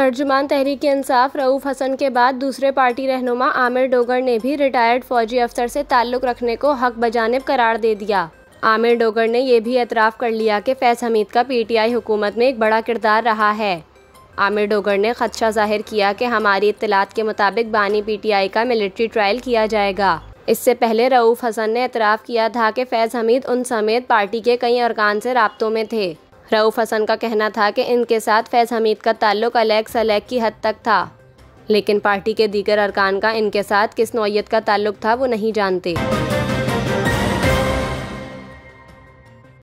तर्जुमान तहरीक इंसाफ रऊफ़ हसन के बाद दूसरे पार्टी रहनुमा आमिर डोगर ने भी रिटायर्ड फौजी अफसर से ताल्लुक़ रखने को हक बजानब करार दे दिया। आमिर डोगर ने यह भी एतराफ़ कर लिया कि फैज़ हमीद का पीटीआई हुकूमत में एक बड़ा किरदार रहा है। आमिर डोगर ने खदशा ज़ाहिर किया कि हमारी इतलात के मुताबिक बानी पीटीआई का मिलिट्री ट्रायल किया जाएगा। इससे पहले रऊफ़ हसन ने एतराफ़ किया था कि फैज़ हमीद उन समेत पार्टी के कई अरकान से रबतों में थे। रऊफ़ हसन का कहना था कि इनके साथ फैज़ हमीद का ताल्लुक अलैग सलैग की हद तक था, लेकिन पार्टी के दीगर अरकान का इनके साथ किस नौीयत का ताल्लुक था वो नहीं जानते।